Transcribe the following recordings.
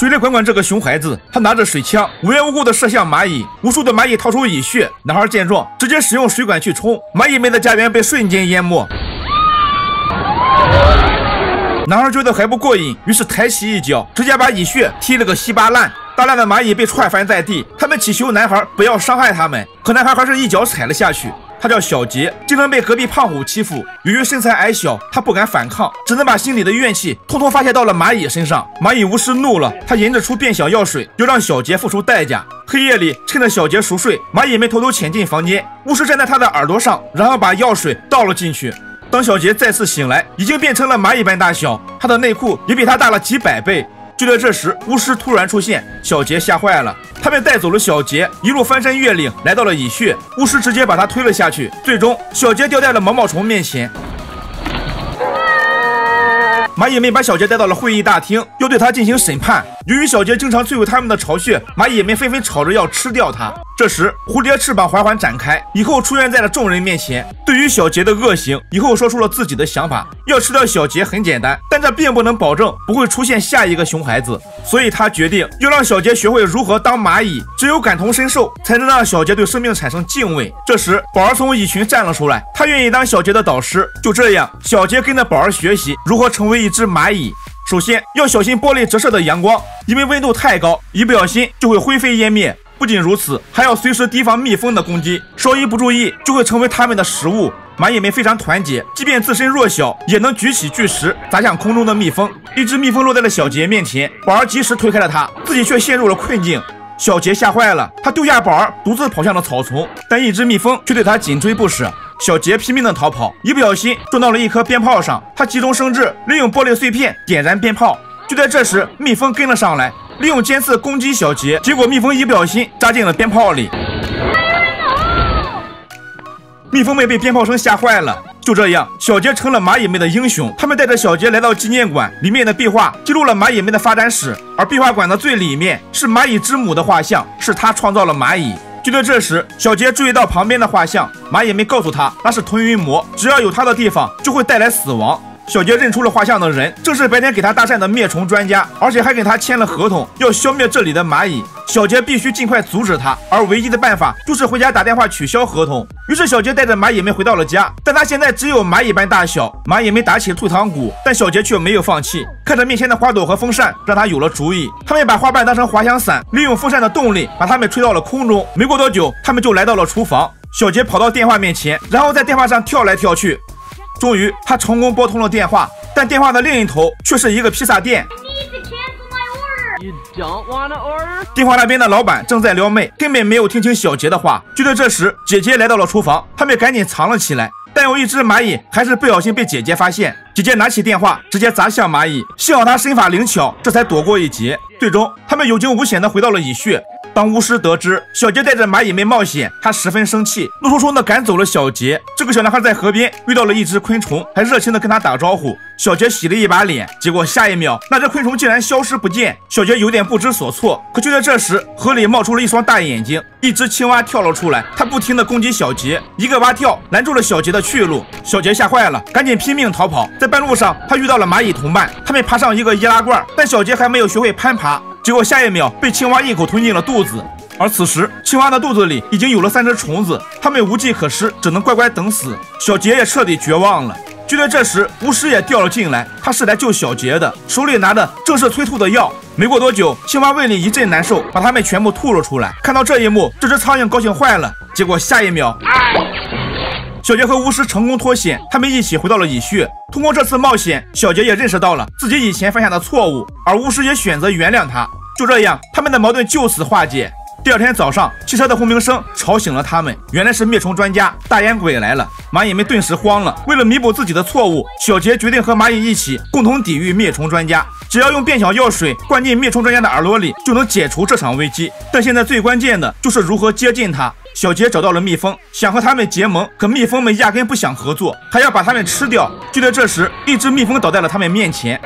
谁来管管这个熊孩子？他拿着水枪，无缘无故的射向蚂蚁，无数的蚂蚁掏出蚁穴。男孩见状，直接使用水管去冲，蚂蚁们的家园被瞬间淹没。男孩觉得还不过瘾，于是抬起一脚，直接把蚁穴踢了个稀巴烂。大量的蚂蚁被踹翻在地，他们祈求男孩不要伤害他们，可男孩还是一脚踩了下去。他叫小杰，经常被隔壁胖虎欺负。由于身材矮小，他不敢反抗，只能把心里的怨气通通发泄到了蚂蚁身上。蚂蚁巫师怒了，他研制出变小药水，要让小杰付出代价。黑夜里，趁着小杰熟睡，蚂蚁们偷偷潜进房间，巫师站在他的耳朵上，然后把药水倒了进去。当小杰再次醒来，已经变成了蚂蚁般大小，他的内裤也比他大了几百倍。就在这时，巫师突然出现，小杰吓坏了。他便带走了小杰，一路翻山越岭，来到了蚁穴。巫师直接把他推了下去。最终，小杰掉在了毛毛虫面前。蚂蚁们把小杰带到了会议大厅，要对他进行审判。由于小杰经常摧毁他们的巢穴，蚂蚁们纷纷吵着要吃掉他。这时，蝴蝶翅膀缓缓展开，以后出现在了众人面前。对于小杰的恶行，以后说出了自己的想法：要吃掉小杰很简单，但这并不能保证不会出现下一个熊孩子。所以他决定要让小杰学会如何当蚂蚁，只有感同身受，才能让小杰对生命产生敬畏。这时，宝儿从蚁群站了出来，他愿意当小杰的导师。就这样，小杰跟着宝儿学习如何成为一只蚂蚁。首先要小心玻璃折射的阳光，因为温度太高，一不小心就会灰飞烟灭。不仅如此，还要随时提防蜜蜂的攻击，稍一不注意就会成为它们的食物。蚂蚁们非常团结，即便自身弱小，也能举起巨石砸向空中的蜜蜂。一只蜜蜂落在了小杰面前，宝儿及时推开了它，自己却陷入了困境。小杰吓坏了，他丢下宝儿，独自跑向了草丛，但一只蜜蜂却对他紧追不舍。小杰拼命的逃跑，一不小心撞到了一颗鞭炮上，他急中生智，利用玻璃碎片点燃鞭炮。就在这时，蜜蜂跟了上来。利用尖刺攻击小杰，结果蜜蜂一不小心扎进了鞭炮里，蜜蜂们被鞭炮声吓坏了。就这样，小杰成了蚂蚁们的英雄。他们带着小杰来到纪念馆，里面的壁画记录了蚂蚁们的发展史，而壁画馆的最里面是蚂蚁之母的画像，是他创造了蚂蚁。就在这时，小杰注意到旁边的画像，马也没告诉他那是吞云魔，只要有他的地方就会带来死亡。小杰认出了画像的人，正是白天给他搭讪的灭虫专家，而且还给他签了合同，要消灭这里的蚂蚁。小杰必须尽快阻止他，而唯一的办法就是回家打电话取消合同。于是小杰带着蚂蚁们回到了家，但他现在只有蚂蚁般大小。蚂蚁们打起退堂鼓，但小杰却没有放弃。看着面前的花朵和风扇，让他有了主意。他们把花瓣当成滑翔伞，利用风扇的动力把它们吹到了空中。没过多久，他们就来到了厨房。小杰跑到电话面前，然后在电话上跳来跳去。终于，他成功拨通了电话，但电话的另一头却是一个披萨店。电话那边的老板正在撩妹，根本没有听清小杰的话。就在这时，姐姐来到了厨房，他们赶紧藏了起来。但有一只蚂蚁还是不小心被姐姐发现，姐姐拿起电话直接砸向蚂蚁，幸好她身法灵巧，这才躲过一劫。最终，他们有惊无险地回到了蚁穴。当巫师得知小杰带着蚂蚁们冒险，他十分生气，怒冲冲地赶走了小杰。这个小男孩在河边遇到了一只昆虫，还热情地跟他打招呼。小杰洗了一把脸，结果下一秒那只昆虫竟然消失不见。小杰有点不知所措。可就在这时，河里冒出了一双大眼睛，一只青蛙跳了出来，它不停地攻击小杰，一个蛙跳拦住了小杰的去路。小杰吓坏了，赶紧拼命逃跑。在半路上，他遇到了蚂蚁同伴，他们爬上一个易拉罐，但小杰还没有学会攀爬。结果下一秒被青蛙一口吞进了肚子，而此时青蛙的肚子里已经有了三只虫子，它们无计可施，只能乖乖等死。小杰也彻底绝望了。就在这时，巫师也掉了进来，他是来救小杰的，手里拿的正是催吐的药。没过多久，青蛙胃里一阵难受，把它们全部吐了出来。看到这一幕，这只苍蝇高兴坏了。结果下一秒，小杰和巫师成功脱险，他们一起回到了蚁穴。通过这次冒险，小杰也认识到了自己以前犯下的错误，而巫师也选择原谅他。就这样，他们的矛盾就此化解。第二天早上，汽车的轰鸣声吵醒了他们，原来是灭虫专家大烟鬼来了。蚂蚁们顿时慌了。为了弥补自己的错误，小杰决定和蚂蚁一起共同抵御灭虫专家。只要用变小药水灌进灭虫专家的耳朵里，就能解除这场危机。但现在最关键的就是如何接近他。小杰找到了蜜蜂，想和他们结盟，可蜜蜂们压根不想合作，还要把他们吃掉。就在这时，一只蜜蜂倒在了他们面前。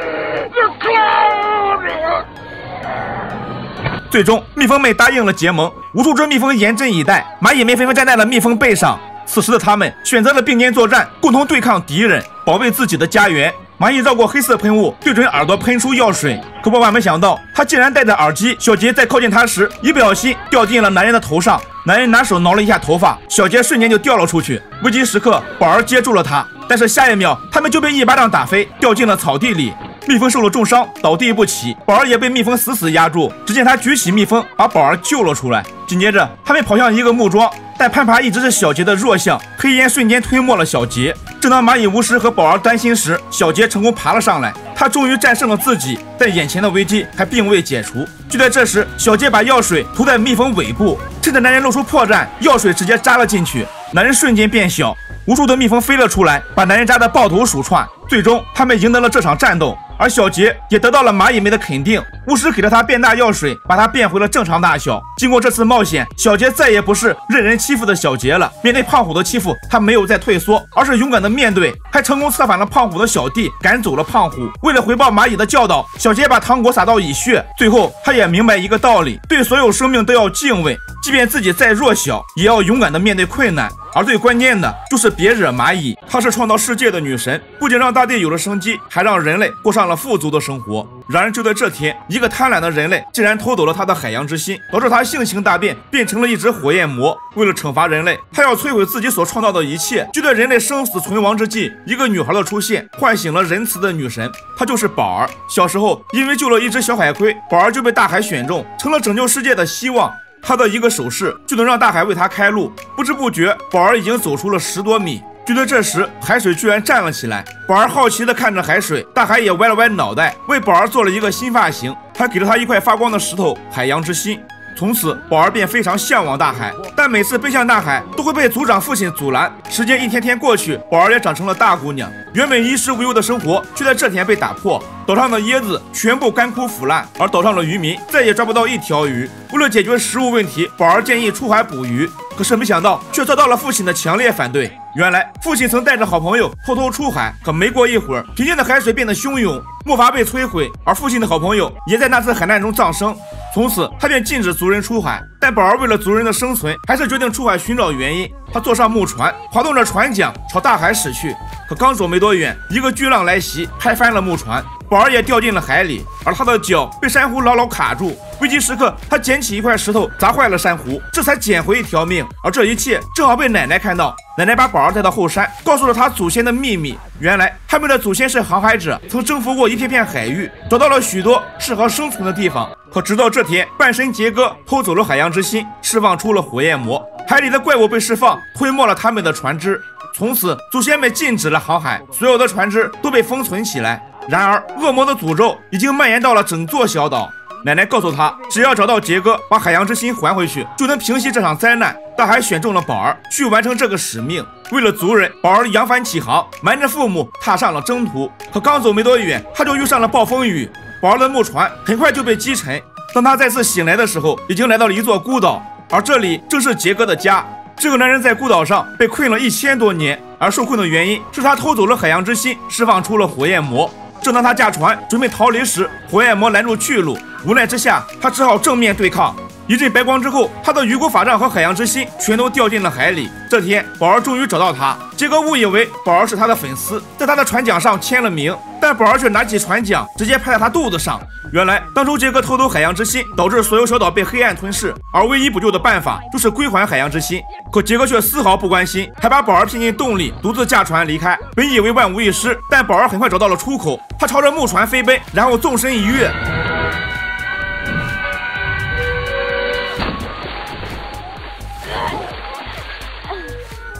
最终，蜜蜂们答应了结盟，无数只蜜蜂严阵以待，蚂蚁们纷纷站在了蜜蜂背上。此时的他们选择了并肩作战，共同对抗敌人，保卫自己的家园。蚂蚁绕过黑色喷雾，对准耳朵喷出药水。可万万没想到，他竟然戴着耳机。小杰在靠近他时，一不小心掉进了男人的头上。男人拿手挠了一下头发，小杰瞬间就掉了出去。危急时刻，宝儿接住了他，但是下一秒，他们就被一巴掌打飞，掉进了草地里。蜜蜂受了重伤，倒地不起。宝儿也被蜜蜂死死压住。只见他举起蜜蜂，把宝儿救了出来。紧接着，他们跑向一个木桩，但攀爬一直是小杰的弱项。黑烟瞬间吞没了小杰。正当蚂蚁巫师和宝儿担心时，小杰成功爬了上来。他终于战胜了自己，但眼前的危机还并未解除。就在这时，小杰把药水涂在蜜蜂尾部，趁着男人露出破绽，药水直接扎了进去，男人瞬间变小，无数的蜜蜂飞了出来，把男人扎得抱头鼠窜。最终，他们赢得了这场战斗。而小杰也得到了蚂蚁们的肯定，巫师给了他变大药水，把他变回了正常大小。经过这次冒险，小杰再也不是任人欺负的小杰了。面对胖虎的欺负，他没有再退缩，而是勇敢的面对，还成功策反了胖虎的小弟，赶走了胖虎。为了回报蚂蚁的教导，小杰把糖果撒到蚁穴。最后，他也明白一个道理：对所有生命都要敬畏，即便自己再弱小，也要勇敢的面对困难。而最关键的就是别惹蚂蚁，她是创造世界的女神，不仅让大地有了生机，还让人类过上了富足的生活。然而就在这天，一个贪婪的人类竟然偷走了她的海洋之心，导致她性情大变，变成了一只火焰魔。为了惩罚人类，她要摧毁自己所创造的一切。就在人类生死存亡之际，一个女孩的出现唤醒了仁慈的女神，她就是宝儿。小时候因为救了一只小海龟，宝儿就被大海选中，成了拯救世界的希望。他的一个手势就能让大海为他开路。不知不觉，宝儿已经走出了十多米。就在这时，海水居然站了起来。宝儿好奇地看着海水，大海也歪了歪脑袋，为宝儿做了一个新发型，还给了他一块发光的石头——海洋之心。从此，宝儿便非常向往大海，但每次奔向大海都会被族长父亲阻拦。时间一天天过去，宝儿也长成了大姑娘。原本衣食无忧的生活，却在这天被打破。岛上的椰子全部干枯腐烂，而岛上的渔民再也抓不到一条鱼。为了解决食物问题，宝儿建议出海捕鱼，可是没想到却遭到了父亲的强烈反对。原来，父亲曾带着好朋友偷偷出海，可没过一会儿，平静的海水变得汹涌，木筏被摧毁，而父亲的好朋友也在那次海难中葬生。从此，他便禁止族人出海。但宝儿为了族人的生存，还是决定出海寻找原因。他坐上木船，滑动着船桨朝大海驶去。可刚走没多远，一个巨浪来袭，拍翻了木船，宝儿也掉进了海里，而他的脚被珊瑚牢牢卡住。危急时刻，他捡起一块石头砸坏了珊瑚，这才捡回一条命。而这一切正好被奶奶看到，奶奶把宝儿带到后山，告诉了他祖先的秘密。原来他们的祖先是航海者，曾征服过一片片海域，找到了许多适合生存的地方。可直到这天，半神杰哥偷走了海洋之心，释放出了火焰魔，海里的怪物被释放，吞没了他们的船只。从此，祖先们禁止了航海，所有的船只都被封存起来。然而，恶魔的诅咒已经蔓延到了整座小岛。奶奶告诉他，只要找到杰哥，把海洋之心还回去，就能平息这场灾难。大海选中了宝儿，去完成这个使命。为了族人，宝儿扬帆起航，瞒着父母踏上了征途。可刚走没多远，他就遇上了暴风雨。宝儿的木船很快就被击沉。当他再次醒来的时候，已经来到了一座孤岛，而这里正是杰哥的家。这个男人在孤岛上被困了一千多年，而受困的原因是他偷走了海洋之心，释放出了火焰魔。正当他驾船准备逃离时，火焰魔拦住去路，无奈之下，他只好正面对抗。一阵白光之后，他的鱼骨法杖和海洋之心全都掉进了海里。这天，宝儿终于找到他。杰哥误以为宝儿是他的粉丝，在他的船桨上签了名，但宝儿却拿起船桨直接拍在他肚子上。原来，当初杰哥偷走海洋之心，导致所有小岛被黑暗吞噬，而唯一补救的办法就是归还海洋之心。可杰哥却丝毫不关心，还把宝儿骗进洞里，独自驾船离开。本以为万无一失，但宝儿很快找到了出口，他朝着木船飞奔，然后纵身一跃。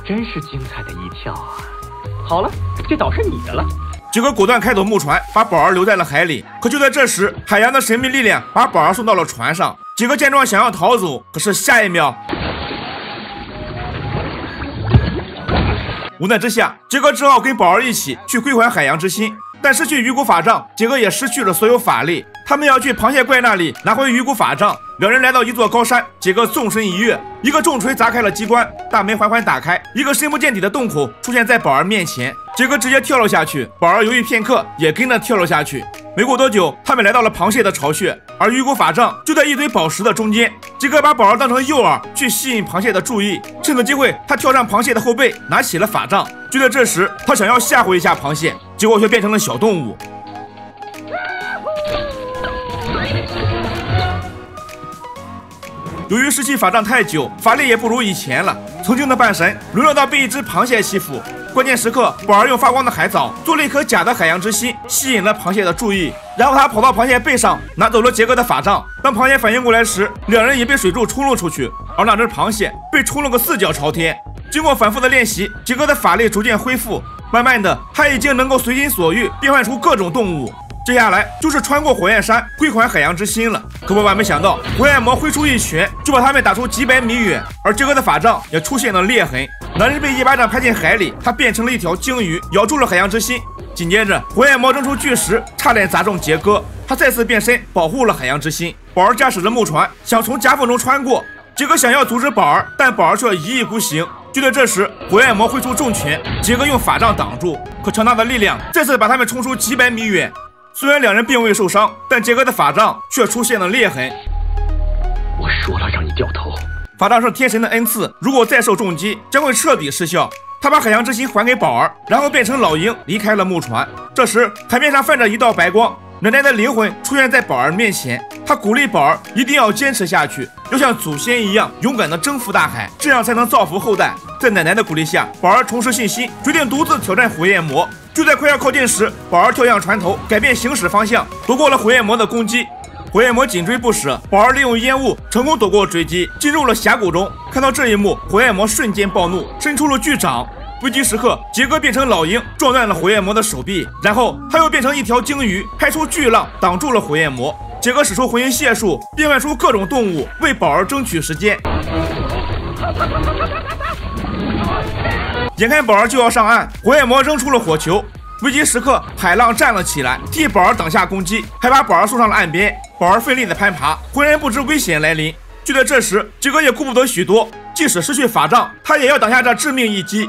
真是精彩的一跳啊！好了，这岛是你的了。杰哥果断开走木船，把宝儿留在了海里。可就在这时，海洋的神秘力量把宝儿送到了船上。杰哥见状想要逃走，可是下一秒，无奈之下，杰哥只好跟宝儿一起去归还海洋之心。但失去鱼骨法杖，杰哥也失去了所有法力。他们要去螃蟹怪那里拿回鱼骨法杖。两人来到一座高山，杰哥纵身一跃，一个重锤砸开了机关，大门缓缓打开，一个深不见底的洞口出现在宝儿面前。杰哥直接跳了下去，宝儿犹豫片刻，也跟着跳了下去。没过多久，他们来到了螃蟹的巢穴，而鱼骨法杖就在一堆宝石的中间。杰哥把宝儿当成诱饵，去吸引螃蟹的注意。趁此机会，他跳上螃蟹的后背，拿起了法杖。就在这时，他想要吓唬一下螃蟹。结果却变成了小动物。由于失去法杖太久，法力也不如以前了。曾经的半神沦落到被一只螃蟹欺负，关键时刻，宝儿用发光的海藻做了一颗假的海洋之心，吸引了螃蟹的注意。然后他跑到螃蟹背上，拿走了杰哥的法杖。当螃蟹反应过来时，两人已被水柱冲了出去，而那只螃蟹被冲了个四脚朝天。经过反复的练习，杰哥的法力逐渐恢复，慢慢的，他已经能够随心所欲变换出各种动物。接下来就是穿过火焰山归还海洋之心了。可万万没想到，火焰魔挥出一拳就把他们打出几百米远，而杰哥的法杖也出现了裂痕。男人被一巴掌拍进海里，他变成了一条鲸鱼，咬住了海洋之心。紧接着，火焰魔扔出巨石，差点砸中杰哥。他再次变身，保护了海洋之心。宝儿驾驶着木船想从夹缝中穿过，杰哥想要阻止宝儿，但宝儿却一意孤行。就在这时，火焰魔挥出重拳，杰哥用法杖挡住，可强大的力量再次把他们冲出几百米远。虽然两人并未受伤，但杰哥的法杖却出现了裂痕。我说了让你掉头。法杖是天神的恩赐，如果再受重击，将会彻底失效。他把海洋之心还给宝儿，然后变成老鹰离开了木船。这时，海面上泛着一道白光，奶奶的灵魂出现在宝儿面前。她鼓励宝儿一定要坚持下去，要像祖先一样勇敢地征服大海，这样才能造福后代。在奶奶的鼓励下，宝儿重拾信心，决定独自挑战火焰魔。就在快要靠近时，宝儿跳向船头，改变行驶方向，躲过了火焰魔的攻击。火焰魔紧追不舍，宝儿利用烟雾成功躲过追击，进入了峡谷中。看到这一幕，火焰魔瞬间暴怒，伸出了巨掌。危机时刻，杰哥变成老鹰，撞断了火焰魔的手臂，然后他又变成一条鲸鱼，拍出巨浪挡住了火焰魔。杰哥使出回音解术，变换出各种动物，为宝儿争取时间。眼看宝儿就要上岸，火焰魔扔出了火球。危急时刻，海浪站了起来，替宝儿挡下攻击，还把宝儿送上了岸边。宝儿费力的攀爬，浑然不知危险来临。就在这时，杰哥也顾不得许多，即使失去法杖，他也要挡下这致命一击。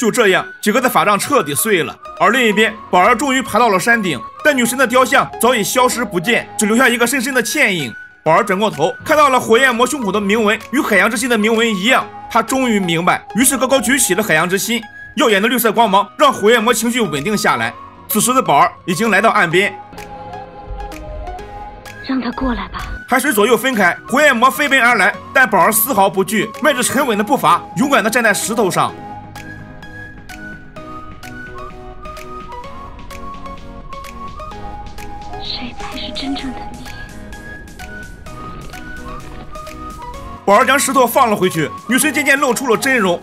就这样，杰哥的法杖彻底碎了。而另一边，宝儿终于爬到了山顶，但女神的雕像早已消失不见，只留下一个深深的倩影。宝儿转过头，看到了火焰魔胸口的铭文，与海洋之心的铭文一样。他终于明白，于是高高举起了海洋之心，耀眼的绿色光芒让火焰魔情绪稳定下来。此时的宝儿已经来到岸边，让他过来吧。海水左右分开，火焰魔飞奔而来，但宝儿丝毫不惧，迈着沉稳的步伐，勇敢地站在石头上。宝儿将石头放了回去，女神渐渐露出了真容。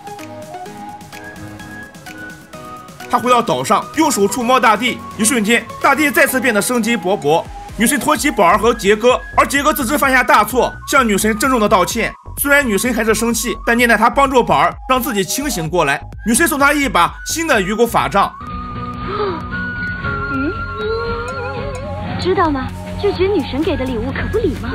她回到岛上，用手触摸大地，一瞬间，大地再次变得生机勃勃。女神托起宝儿和杰哥，而杰哥自知犯下大错，向女神郑重的道歉。虽然女神还是生气，但念在他帮助宝儿，让自己清醒过来，女神送他一把新的鱼骨法杖。嗯，知道吗？拒绝女神给的礼物可不礼貌。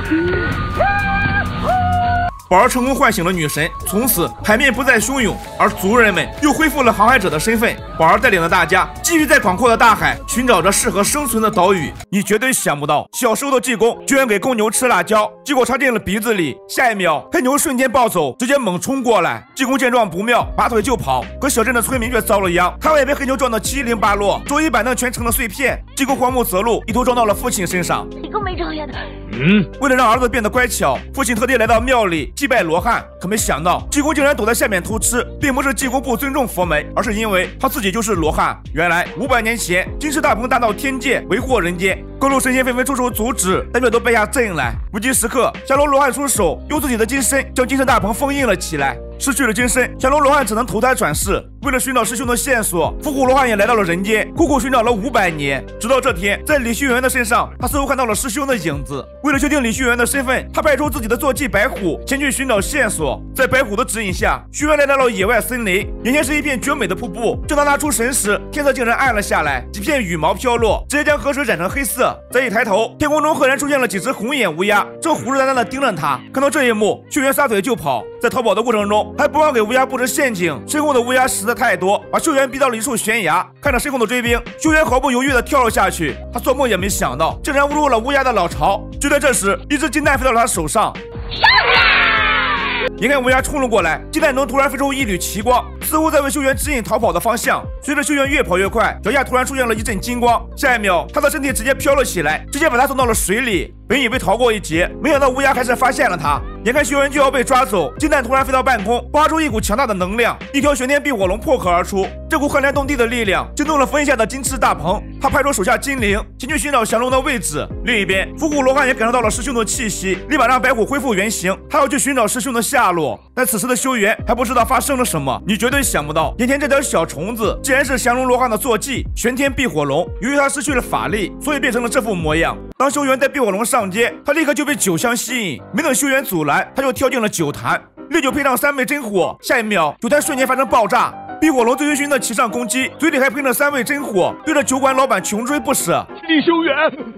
宝儿成功唤醒了女神，从此海面不再汹涌，而族人们又恢复了航海者的身份。宝儿带领着大家继续在广阔的大海寻找着适合生存的岛屿。你绝对想不到，小时候的济公居然给公牛吃辣椒，结果插进了鼻子里，下一秒黑牛瞬间暴走，直接猛冲过来。济公见状不妙，拔腿就跑，可小镇的村民却遭了殃，他们也被黑牛撞得七零八落，桌椅板凳全成了碎片。济公慌不择路，一头撞到了父亲身上。你个没长眼的！嗯，为了让儿子变得乖巧，父亲特地来到庙里击败罗汉。可没想到，济公竟然躲在下面偷吃，并不是济公不尊重佛门，而是因为他自己就是罗汉。原来五百年前，金翅大鹏大闹天界，为祸人间，各路神仙纷纷出手阻止，但却都败下阵来。危急时刻，降龙罗汉出手，用自己的金身将金翅大鹏封印了起来。失去了金身，降龙罗汉只能投胎转世。为了寻找师兄的线索，伏虎罗汉也来到了人间，苦苦寻找了五百年。直到这天，在李旭元的身上，他似乎看到了师兄的影子。为了确定李旭元的身份，他派出自己的坐骑白虎前去寻找线索。在白虎的指引下，旭元来到了野外森林，眼前是一片绝美的瀑布。正当他出神时，天色竟然暗了下来，几片羽毛飘落，直接将河水染成黑色。再一抬头，天空中赫然出现了几只红眼乌鸦，正虎视眈眈地盯着他。看到这一幕，旭元撒腿就跑。在逃跑的过程中，还不忘给乌鸦布置陷阱。身后的乌鸦实在太多，把秀元逼到了一处悬崖。看着身后的追兵，秀元毫不犹豫地跳了下去。他做梦也没想到，竟然误入了乌鸦的老巢。就在这时，一只金蛋飞到了他手上。上来！眼看乌鸦冲了过来，金蛋中突然飞出一缕奇光，似乎在为秀媛指引逃跑的方向。随着秀媛越跑越快，脚下突然出现了一阵金光，下一秒，他的身体直接飘了起来，直接把他送到了水里。本以为逃过一劫，没想到乌鸦还是发现了他。眼看秀媛就要被抓走，金蛋突然飞到半空，发出一股强大的能量，一条玄天避火龙破壳而出。这股撼天动地的力量惊动了封印下的金翅大鹏，他派出手下精灵前去寻找降龙的位置。另一边，伏虎罗汉也感受到了师兄的气息，立马让白虎恢复原形，他要去寻找师兄的下落。但此时的修缘还不知道发生了什么，你绝对想不到，眼前这条小虫子竟然是降龙罗汉的坐骑玄天避火龙。由于他失去了法力，所以变成了这副模样。当修缘带避火龙上街，他立刻就被酒香吸引，没等修缘阻拦，他就跳进了酒坛，烈酒配上三味真火，下一秒酒坛瞬间发生爆炸，避火龙醉醺醺的骑上攻击，嘴里还喷着三味真火，对着酒馆老板穷追不舍。李修缘，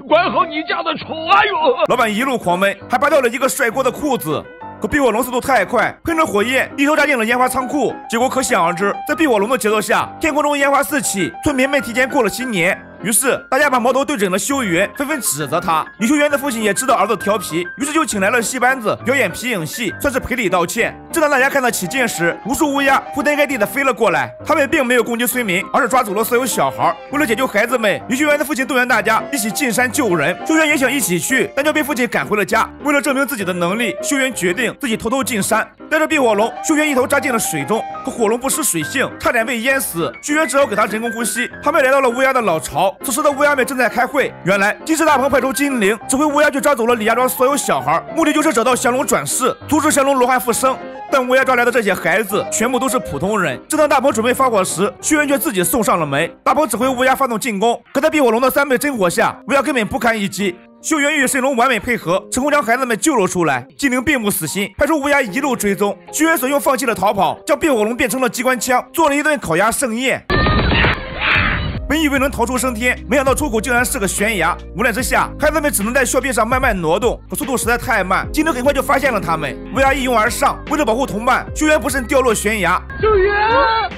管好你家的丑啊呦！老板一路狂奔，还扒掉了一个帅锅的裤子。可避火龙速度太快，喷着火焰，一头扎进了烟花仓库。结果可想而知，在避火龙的节奏下，天空中烟花四起，村民们提前过了新年。于是大家把矛头对准了修缘，纷纷指责他。李修缘的父亲也知道儿子调皮，于是就请来了戏班子表演皮影戏，算是赔礼道歉。正当大家看到起劲时，无数乌鸦铺天盖地的飞了过来。他们并没有攻击村民，而是抓走了所有小孩。为了解救孩子们，李修缘的父亲动员大家一起进山救人。修缘也想一起去，但就被父亲赶回了家。为了证明自己的能力，修缘决定自己偷偷进山，带着避火龙，修缘一头扎进了水中。可火龙不识水性，差点被淹死。修缘只好给他人工呼吸。他们来到了乌鸦的老巢。此时的乌鸦们正在开会。原来金翅大鹏派出精灵，指挥乌鸦去抓走了李家庄所有小孩，目的就是找到降龙转世，阻止降龙罗汉复生。但乌鸦抓来的这些孩子全部都是普通人。正当大鹏准备发火时，轩辕却自己送上了门。大鹏指挥乌鸦发动进攻，可在避火龙的三倍真火下，乌鸦根本不堪一击。秀媛与神龙完美配合，成功将孩子们救了出来。精灵并不死心，派出乌鸦一路追踪。秀媛所用放弃了逃跑，将避火龙变成了机关枪，做了一顿烤鸭盛宴。本以为能逃出升天，没想到出口竟然是个悬崖。无奈之下，孩子们只能在峭壁上慢慢挪动，可速度实在太慢。精灵很快就发现了他们，乌鸦一拥而上，为了保护同伴，修缘不慎掉落悬崖。救援，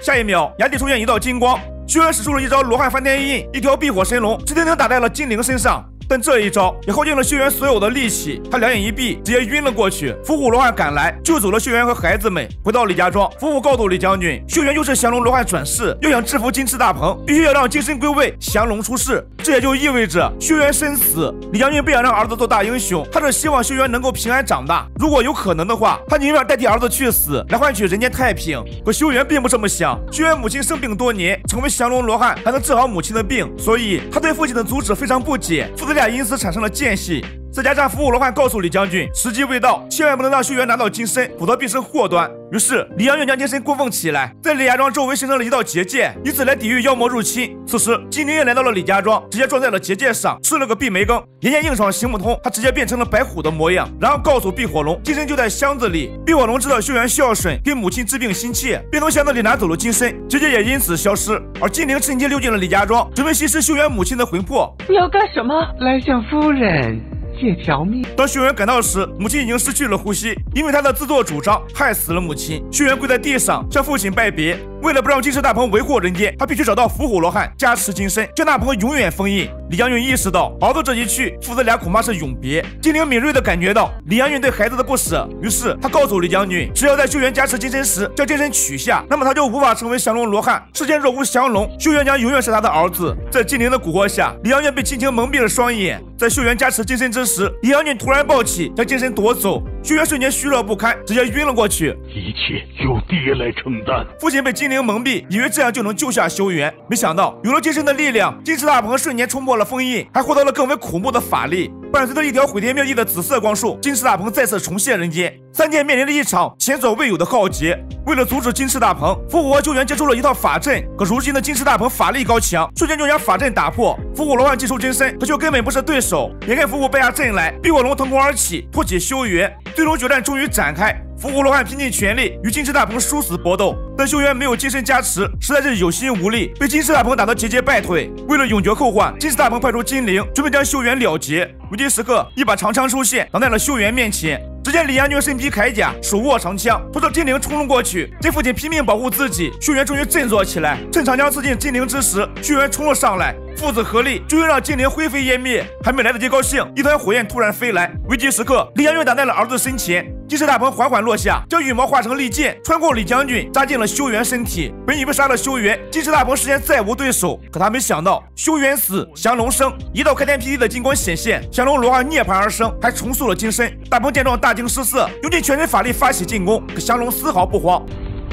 下一秒，崖底出现一道金光，居然使出了一招罗汉翻天印，一条避火神龙直挺挺打在了精灵身上。但这一招也耗尽了秀媛所有的力气，他两眼一闭，直接晕了过去。伏虎罗汉赶来，救走了秀媛和孩子们。回到李家庄，伏虎告诉李将军，秀媛就是降龙罗汉转世，要想制服金翅大鹏，必须要让金身归位，降龙出世。这也就意味着秀媛身死。李将军不想让儿子做大英雄，他只希望秀媛能够平安长大。如果有可能的话，他宁愿代替儿子去死，来换取人间太平。可秀媛并不这么想，秀媛母亲生病多年，成为降龙罗汉还能治好母亲的病，所以他对父亲的阻止非常不解。父子。俩因此产生了间隙，再加上伏虎罗汉告诉李将军时机未到，千万不能让秀媛拿到金身，否则必生祸端。于是李将军将金身供奉起来，在李家庄周围形成了一道结界，以此来抵御妖魔入侵。此时金灵也来到了李家庄，直接撞在了结界上，吃了个闭门羹。眼见硬闯行不通，他直接变成了白虎的模样，然后告诉避火龙金身就在箱子里。避火龙知道秀媛孝顺，给母亲治病心切，便从箱子里拿走了金身，结界也因此消失。而金灵趁机溜进了李家庄，准备吸食秀媛母亲的魂魄。你要干什么？来向夫人。借条命。当秀媛赶到时，母亲已经失去了呼吸，因为她的自作主张害死了母亲。秀媛跪在地上向父亲拜别。为了不让金翅大鹏为祸人间，他必须找到伏虎罗汉加持金身，将大鹏永远封印。李将军意识到儿子这一去，父子俩恐怕是永别。精灵敏锐地感觉到李将军对孩子的不舍，于是他告诉李将军，只要在秀媛加持金身时将金身取下，那么他就无法成为降龙罗汉。世间若无降龙，秀媛将永远是他的儿子。在精灵的蛊惑下，李将军被亲情蒙蔽了双眼。在秀媛加持金身之时，李将军突然暴起，将金身夺走。秀媛瞬间虚弱不堪，直接晕了过去。一切由爹来承担。父亲被精灵蒙蔽，以为这样就能救下修缘，没想到有了金身的力量，金翅大鹏瞬间冲破了封印，还获得了更为恐怖的法力。伴随着一条毁天灭地的紫色光束，金翅大鹏再次重现人间。三界面临着一场前所未有的浩劫。为了阻止金翅大鹏，伏虎和救援接出了一套法阵。可如今的金翅大鹏法力高强，瞬间就将法阵打破。伏虎罗汉祭出真身，可却根本不是对手。眼看伏虎败下阵来，避火龙腾空而起，托起修缘。最终决战终于展开，伏虎罗汉拼尽全力与金翅大鹏殊死搏斗，但修缘没有金身加持，实在是有心无力，被金翅大鹏打得节节败退。为了永绝后患，金翅大鹏派出金灵，准备将修缘了结。危急时刻，一把长枪出现，挡在了修缘面前。只见李将军身披铠甲，手握长枪，朝着金灵冲了过去。见父亲拼命保护自己，修缘终于振作起来。趁长枪刺进金灵之时，修缘冲了上来。父子合力终于让精灵灰飞烟灭。还没来得及高兴，一团火焰突然飞来，危急时刻，李将军挡在了儿子身前。金翅大鹏缓缓落下，将羽毛化成利剑，穿过李将军，扎进了修元身体。本以为杀了修元，金翅大鹏世间再无对手，可他没想到修元死，降龙生，一道开天辟地的金光显现，降龙罗汉涅槃而生，还重塑了金身。大鹏见状大惊失色，用尽全身法力发起进攻，可降龙丝毫不慌。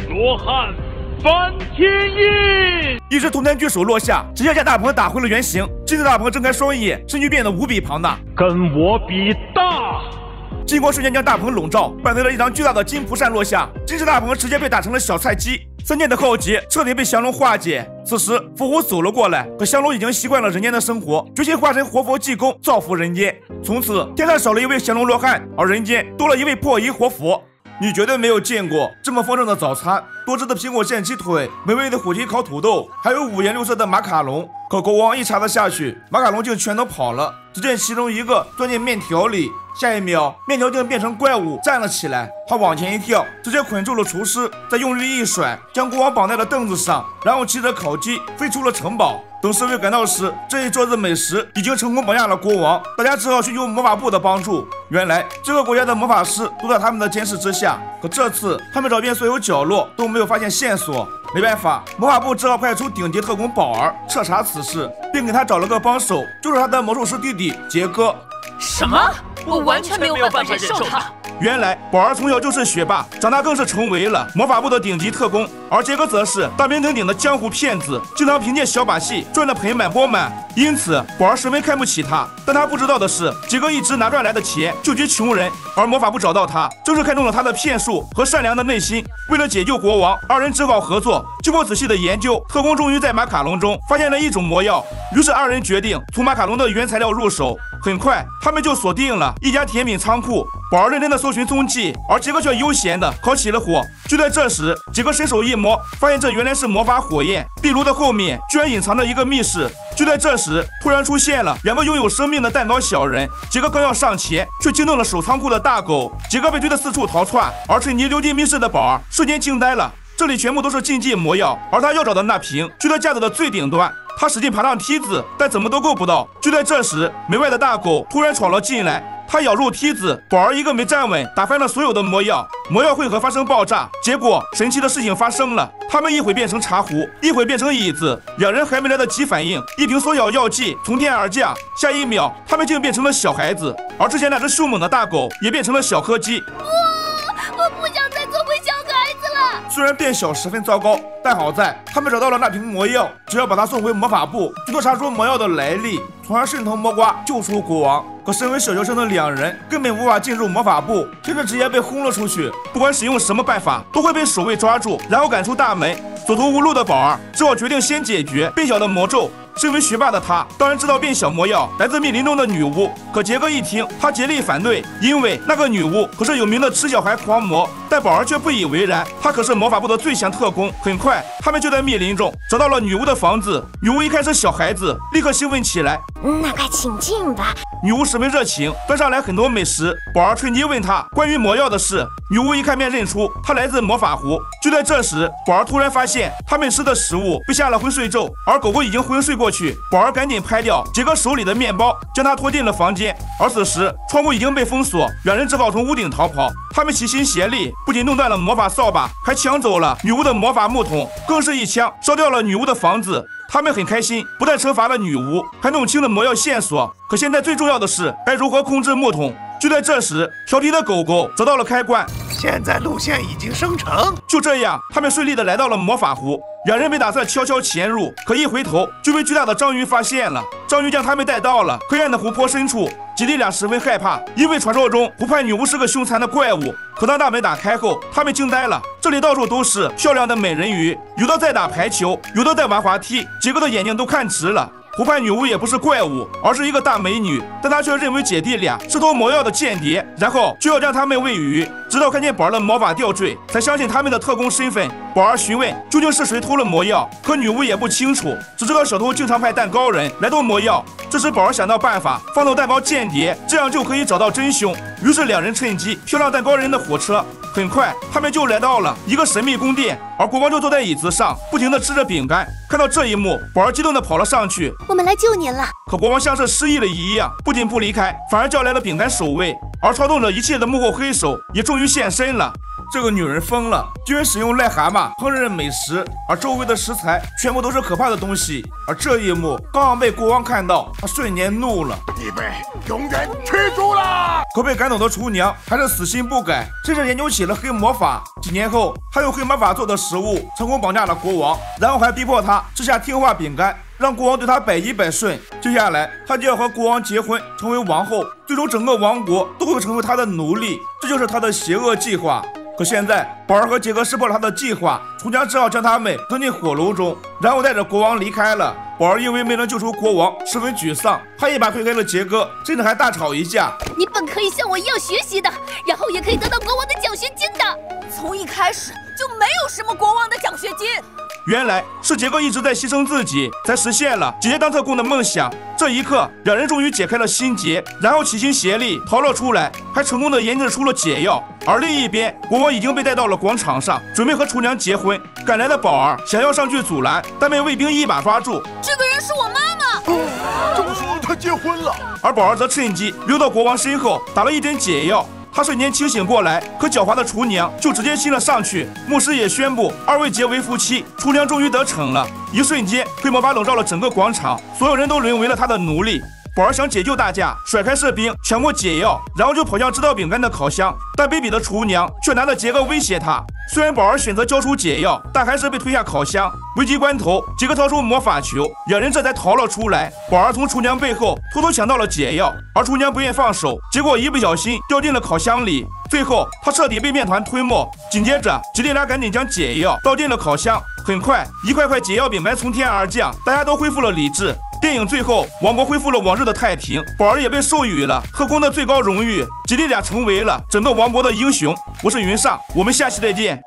罗汉翻天印，一只铜天巨手落下，直接将大鹏打回了原形。金翅大鹏睁开双眼，身躯变得无比庞大，跟我比大。金光瞬间将大鹏笼罩，伴随着一张巨大的金蒲扇落下，金翅大鹏直接被打成了小菜鸡。三剑的浩劫彻底被降龙化解。此时，伏虎走了过来，可降龙已经习惯了人间的生活，决心化身活佛济公，造福人间。从此，天上少了一位降龙罗汉，而人间多了一位破衣活佛。你绝对没有见过这么丰盛的早餐，多汁的苹果馅鸡腿，美味的火鸡烤土豆，还有五颜六色的马卡龙。可国王一插子下去，马卡龙竟全都跑了。只见其中一个钻进面条里，下一秒面条竟变成怪物站了起来。他往前一跳，直接捆住了厨师，再用力一甩，将国王绑在了凳子上，然后骑着烤鸡飞出了城堡。等侍卫赶到时，这一桌子美食已经成功绑架了国王，大家只好寻求魔法部的帮助。原来这个国家的魔法师都在他们的监视之下，可这次他们找遍所有角落都没有发现线索。没办法，魔法部只好派出顶级特工宝儿彻查此事，并给他找了个帮手，就是他的魔术师弟弟杰哥。什么？我完全没有办法忍受他。原来宝儿从小就是学霸，长大更是成为了魔法部的顶级特工，而杰哥则是大名鼎鼎的江湖骗子，经常凭借小把戏赚得盆满钵满。因此宝儿十分看不起他。但他不知道的是，杰哥一直拿赚来的钱救济穷人，而魔法部找到他，正是看中了他的骗术和善良的内心。为了解救国王，二人只好合作。经过仔细的研究，特工终于在马卡龙中发现了一种魔药，于是二人决定从马卡龙的原材料入手。很快，他们就锁定了一家甜品仓库。宝儿认真的搜寻踪迹，而杰哥却悠闲的烤起了火。就在这时，杰哥伸手一摸，发现这原来是魔法火焰。壁炉的后面居然隐藏着一个密室。就在这时，突然出现了两个拥有生命的蛋糕小人。杰哥刚要上前，却惊动了守仓库的大狗。杰哥被追得四处逃窜，而趁机溜进密室的宝儿瞬间惊呆了。这里全部都是禁忌魔药，而他要找的那瓶就在架子的最顶端。他使劲爬上梯子，但怎么都够不到。就在这时，门外的大狗突然闯了进来。他咬入梯子，宝儿一个没站稳，打翻了所有的魔药，魔药混合发生爆炸。结果神奇的事情发生了，他们一会变成茶壶，一会变成椅子。两人还没来得及反应，一瓶缩小药剂从天而降，下一秒他们竟变成了小孩子，而之前那只凶猛的大狗也变成了小柯基。虽然变小十分糟糕，但好在他们找到了那瓶魔药，只要把它送回魔法部，就能查出魔药的来历，从而顺藤摸瓜救出国王。可身为小学生的两人根本无法进入魔法部，甚至直接被轰了出去。不管使用什么办法，都会被守卫抓住，然后赶出大门。走投无路的宝儿只好决定先解决变小的魔咒。身为学霸的他，当然知道变小魔药来自密林中的女巫。可杰哥一听，他竭力反对，因为那个女巫可是有名的吃小孩狂魔。但宝儿却不以为然，他可是魔法部的最强特工。很快，他们就在密林中找到了女巫的房子。女巫一看是小孩子，立刻兴奋起来。那快请进吧。女巫十分热情，端上来很多美食。宝儿趁机问她关于魔药的事。女巫一看便认出她来自魔法湖。就在这时，宝儿突然发现他们吃的食物被下了昏睡咒，而狗狗已经昏睡过过去。宝儿赶紧拍掉杰哥手里的面包，将他拖进了房间。而此时窗户已经被封锁，两人只好从屋顶逃跑。他们齐心协力，不仅弄断了魔法扫把，还抢走了女巫的魔法木桶，更是一枪烧掉了女巫的房子。他们很开心，不但惩罚了女巫，还弄清了魔药线索。可现在最重要的是该如何控制木桶。就在这时，调皮的狗狗找到了开关，现在路线已经生成。就这样，他们顺利的来到了魔法湖。两人本打算悄悄潜入，可一回头就被巨大的章鱼发现了。章鱼将他们带到了黑暗的湖泊深处，姐弟俩十分害怕，因为传说中湖畔女巫是个凶残的怪物。可当大门打开后，他们惊呆了，这里到处都是漂亮的美人鱼，有的在打排球，有的在玩滑梯，杰哥的眼睛都看直了。湖畔女巫也不是怪物，而是一个大美女，但她却认为姐弟俩是偷魔药的间谍，然后就要将他们喂鱼，直到看见宝儿的魔法吊坠，才相信他们的特工身份。宝儿询问究竟是谁偷了魔药，可女巫也不清楚，只知道小偷经常派蛋糕人来偷魔药。这时宝儿想到办法，放走蛋糕间谍，这样就可以找到真凶。于是两人趁机跳上蛋糕人的火车。很快，他们就来到了一个神秘宫殿，而国王就坐在椅子上，不停地吃着饼干。看到这一幕，宝儿激动地跑了上去。我们来救您了。可国王像是失忆了一样，不仅不离开，反而叫来了饼干守卫。而操纵着一切的幕后黑手也终于现身了。这个女人疯了，居然使用癞蛤蟆烹饪美食，而周围的食材全部都是可怕的东西。而这一幕刚刚被国王看到，他瞬间怒了：“你被永远驱逐了！”可被赶走的厨娘还是死心不改，甚至研究起了黑魔法。几年后，她用黑魔法做的食物成功绑架了国王，然后还逼迫他吃下听话饼干。让国王对她百依百顺，接下来她就要和国王结婚，成为王后，最终整个王国都会成为他的奴隶，这就是他的邪恶计划。可现在宝儿和杰哥识破了他的计划，厨娘只好将他们扔进火炉中，然后带着国王离开了。宝儿因为没能救出国王，十分沮丧，他一把推开了杰哥，甚至还大吵一架。你本可以像我一样学习的，然后也可以得到国王的奖学金的。从一开始就没有什么国王的奖学金。原来是杰克一直在牺牲自己，才实现了姐姐当特工的梦想。这一刻，两人终于解开了心结，然后齐心协力逃了出来，还成功的研制出了解药。而另一边，国王已经被带到了广场上，准备和厨娘结婚。赶来的宝儿想要上去阻拦，但被卫兵一把抓住。这个人是我妈妈。这么说，他结婚了。而宝儿则趁机溜到国王身后，打了一针解药。他瞬间清醒过来，可狡猾的厨娘就直接亲了上去。牧师也宣布二位结为夫妻，厨娘终于得逞了。一瞬间，黑魔法笼罩了整个广场，所有人都沦为了他的奴隶。宝儿想解救大家，甩开士兵，抢过解药，然后就跑向制造饼干的烤箱。但卑鄙的厨娘却拿着杰克威胁他。虽然宝儿选择交出解药，但还是被推下烤箱。危急关头，杰克掏出魔法球，两人这才逃了出来。宝儿从厨娘背后偷偷抢到了解药，而厨娘不愿放手，结果一不小心掉进了烤箱里。最后，他彻底被面团吞没。紧接着，姐弟俩赶紧将解药倒进了烤箱。很快，一块块解药饼干从天而降，大家都恢复了理智。电影最后，王国恢复了往日的太平，宝儿也被授予了特工的最高荣誉，姐弟俩成为了整个王国的英雄。我是云上，我们下期再见。